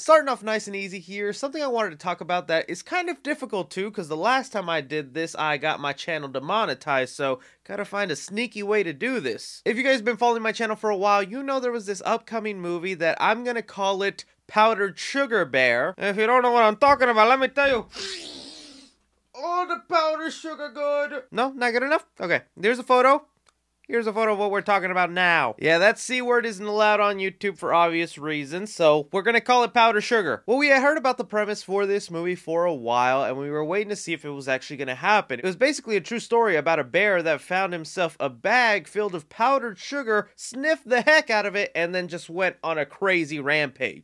Starting off nice and easy here, something I wanted to talk about that is kind of difficult too, because the last time I did this, I got my channel demonetized, so gotta find a sneaky way to do this. If you guys have been following my channel for a while, you know there was this upcoming movie that I'm gonna call it Powdered Sugar Bear. If you don't know what I'm talking about, let me tell you. Oh, the powdered sugar good. No, not good enough? Okay, there's a photo. Here's a photo of what we're talking about now. Yeah, that C word isn't allowed on YouTube for obvious reasons, so we're gonna call it powder sugar. Well, we had heard about the premise for this movie for a while, and we were waiting to see if it was actually gonna happen. It was basically a true story about a bear that found himself a bag filled with powdered sugar, sniffed the heck out of it, and then just went on a crazy rampage.